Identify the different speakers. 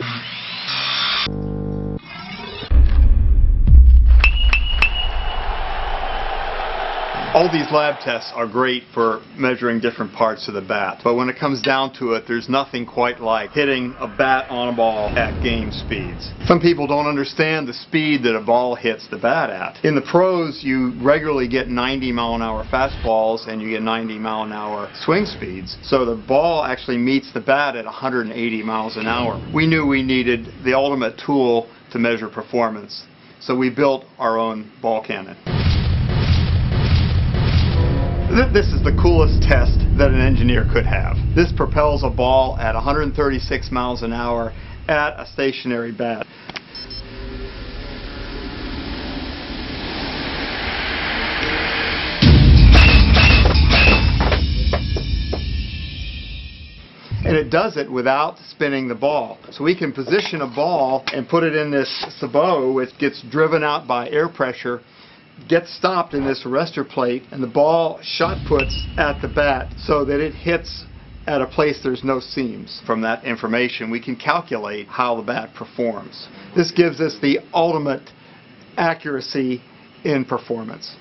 Speaker 1: Bye. All these lab tests are great for measuring different parts of the bat, but when it comes down to it, there's nothing quite like hitting a bat on a ball at game speeds. Some people don't understand the speed that a ball hits the bat at. In the pros, you regularly get 90 mile an hour fastballs and you get 90 mile an hour swing speeds, so the ball actually meets the bat at 180 miles an hour. We knew we needed the ultimate tool to measure performance, so we built our own ball cannon. This is the coolest test that an engineer could have. This propels a ball at 136 miles an hour at a stationary bat. and it does it without spinning the ball. So we can position a ball and put it in this sabot, it gets driven out by air pressure gets stopped in this arrestor plate and the ball shot puts at the bat so that it hits at a place there's no seams. From that information we can calculate how the bat performs. This gives us the ultimate accuracy in performance.